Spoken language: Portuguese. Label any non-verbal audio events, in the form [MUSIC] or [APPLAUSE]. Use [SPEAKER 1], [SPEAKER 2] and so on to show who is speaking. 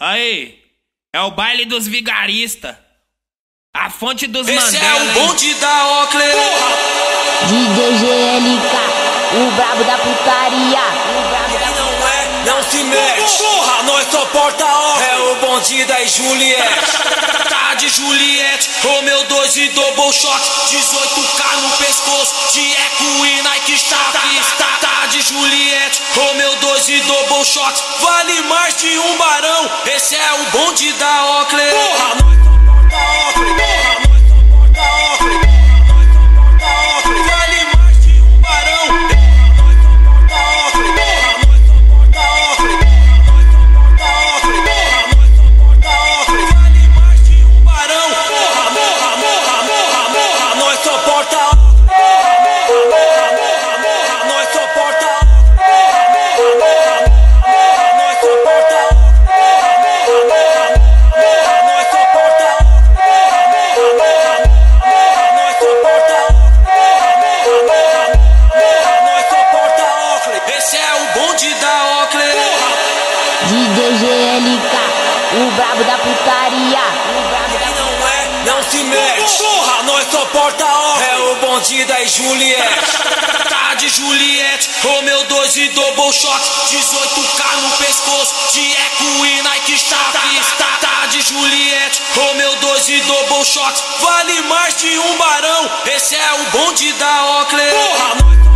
[SPEAKER 1] Aí, é o baile dos vigaristas. A fonte dos
[SPEAKER 2] Esse
[SPEAKER 1] Mandela.
[SPEAKER 2] é o
[SPEAKER 1] hein?
[SPEAKER 2] bonde da Ocle.
[SPEAKER 3] DJ GLK, o brabo da putaria. O brabo da
[SPEAKER 2] Não é, não se mete. Porra, nós só porta Ocle. É o bonde da Juliette. [LAUGHS] Tá de Juliette, Romeu 2 e double shot. 18k no pescoço, de eco e Nike Staff. Tá, tá de Juliette, Romeu 2 e double shot. Vale mais de um barão. Esse é o bonde da Ocle. Porra, Esse é o bonde da Ocle.
[SPEAKER 3] DJ GLK, o brabo da putaria. O brabo da
[SPEAKER 2] Não é, não se mete. Porra, nós só porta Ocle. É o bonde da Juliette. Tá de Juliette, Romeu 2 e double shot. 18k no pescoço, de eco e Nike Staff. Tá, tá de Juliette, Romeu 2 e double shot. Vale mais de um barão. Esse é o bonde da Ocle. Porra,